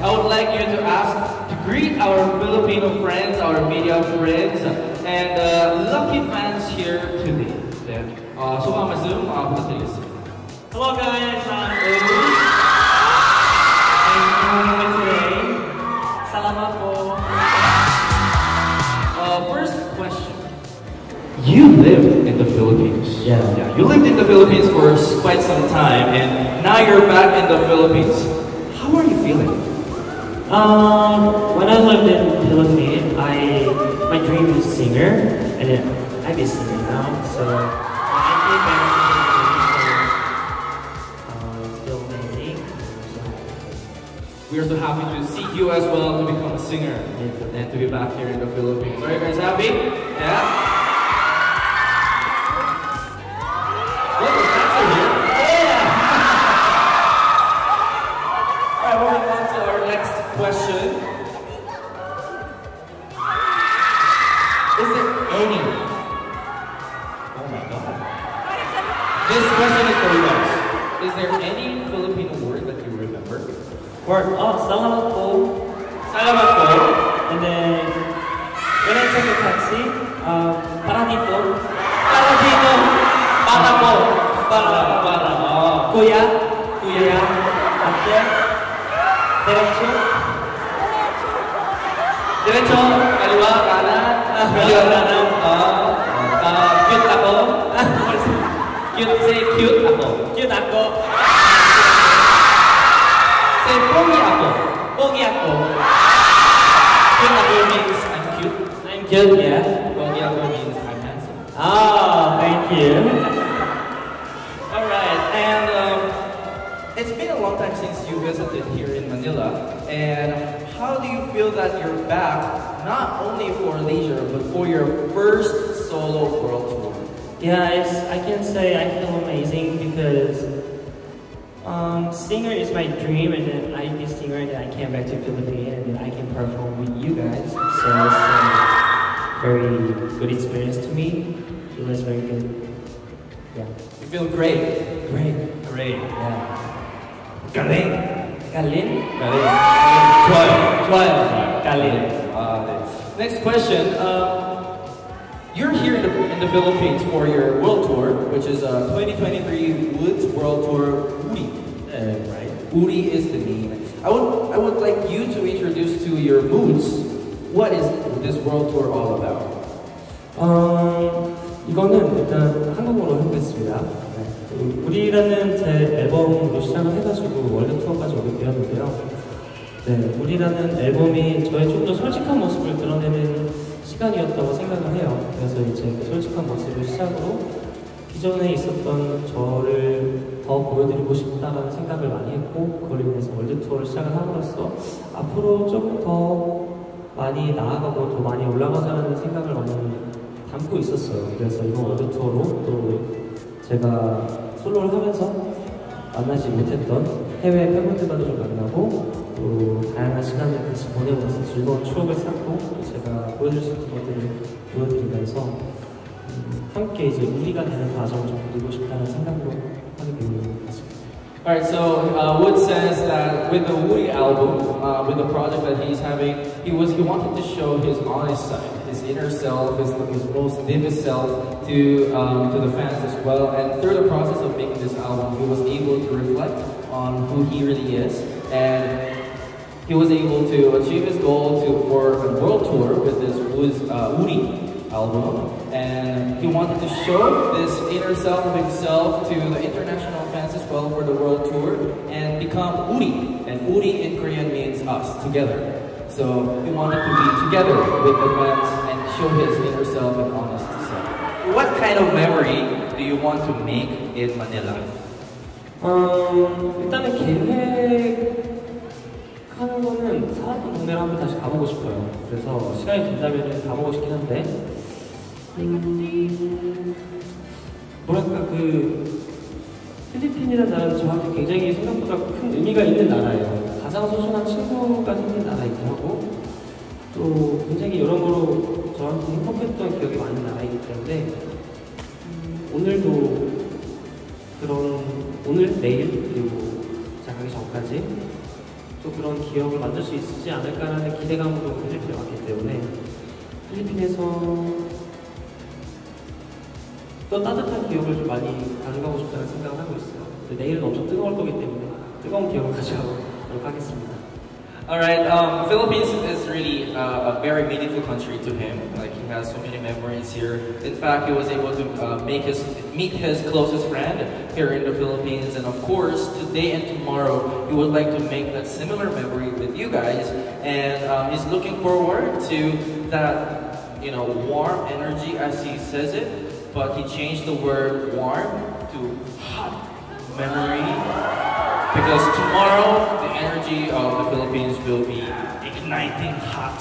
I would like you to ask to greet our Filipino friends, our media friends, and uh, lucky fans here today. Then, uh, so I'm Zoom, uh, Patrice. Hello guys, I'm Salamat po. Uh, first question. You lived in the Philippines. Yeah. yeah. You lived in the Philippines for quite some time, and now you're back in the Philippines. How are you feeling? Um, when I lived in Philippines, I my dream is singer, and then I be singer now. So I came back to Philippines, so uh, still amazing. So, We are so happy to see you as well to become a singer and to be back here in the Philippines. Are you guys happy? Yeah. There any Filipino word that you remember? word oh salamat po. Salamat po. And then when I took a taxi, um, para dito, Para dito. Para po. Para, para. Oh. kuya, kuya, ate, diretso. Diretso, kaliwa, kanan. Kaliwa, kanan. Cute, say cute ako. Cute ako, Say pogi ako. pogi ako. Cute ako means I'm cute. I'm cute, yeah. Pogi ako means I'm handsome. Oh, thank you. Alright, and um, it's been a long time since you visited here in Manila. And how do you feel that you're back, not only for leisure, but for your first solo world tour? Yeah, it's, I can say I feel amazing because um, singer is my dream, and then I be singer, and then I came back to Philippines, and then I can perform with you guys. So it's a very good experience to me. It was very good. Yeah, You feel great. great. Great. Yeah. Galing. Kalin? Galing. 좋아요. 좋아요. Galing. Uh, next question. Um, you're here in the Philippines for your world tour, which is uh, a 2023 Woodz World Tour Uri. Uh, right? Uri is the name. I would I would like you to introduce to your Moodz what is this world tour all about. Um, 이거는 일단 한국어로 해보겠습니다. 네. 우리라는 제 앨범으로 시작을 해가지고 월드 투어까지 오게 되었는데요. 네, 우리라는 앨범이 저의 좀 더 솔직한 모습을 드러내는 시간이었다고 생각을 해요. 그래서 이제 그 솔직한 모습을 시작으로 기존에 있었던 저를 더 보여드리고 싶다라는 생각을 많이 했고 그걸로 인해서 월드 투어를 시작을 함으로써 앞으로 조금 더 많이 나아가고 더 많이 올라가자는 생각을 많이 담고 있었어요. 그래서 이번 월드 투어로 또 제가 솔로를 하면서 만나지 못했던 해외 팬분들과도 좀 만나고 또 다양한 시간을 같이 보내면서 즐거운 추억을 쌓고 또 제가 보여줄 수 있는 것들을 보여드리면서 함께 이제 우리가 되는 과정을 좀 그리고 싶다는 생각으로 하게 것 같습니다. Alright, so uh, Woodz says that with the Woody album, uh, with the project that he's having, he was he wanted to show his honest side, his inner self, his, his most deepest self to um, to the fans as well. And through the process of making this album, he was able to reflect on who he really is, and he was able to achieve his goal to for a world tour with this Woodz uh, Woody album, and he wanted to show this inner self of himself to the international fans as well for the world tour and become Uri. And Uri in Korean means us, together. So he wanted to be together with the fans and show his inner self and honest self. What kind of memory do you want to make in Manila? 어, 일단은 계획하는 거는 살았던 동네를 한번 다시 가보고 싶어요. 그래서 시간이 된다면 가보고 싶긴 한데, 음, 뭐랄까, 그, 필리핀이라는 나라는 저한테 굉장히 생각보다 큰 의미가 있는 나라예요. 가장 소중한 친구가 생긴 나라이기도 하고, 또 굉장히 여러모로 저한테 행복했던 기억이 많은 나라이기 때문에, 음, 오늘도 그런 오늘 내일 그리고 제가 가기 전까지 또 그런 기억을 만들 수 있지 않을까라는 기대감으로 필리핀에 왔기 때문에 필리핀에서 또 따뜻한 기억을 좀 많이 가져가고 싶다는 생각을 하고 있어요. 내일은 엄청 뜨거울 거기 때문에 뜨거운 기억을 가져가도록 하겠습니다. Alright, um, Philippines is really uh, a very meaningful country to him. Like has so many memories here. In fact, he was able to uh, make his meet his closest friend here in the Philippines, and of course, today and tomorrow, he would like to make that similar memory with you guys. And um, he's looking forward to that, you know, warm energy as he says it. But he changed the word warm to hot memory because tomorrow the energy of the Philippines will be igniting hot.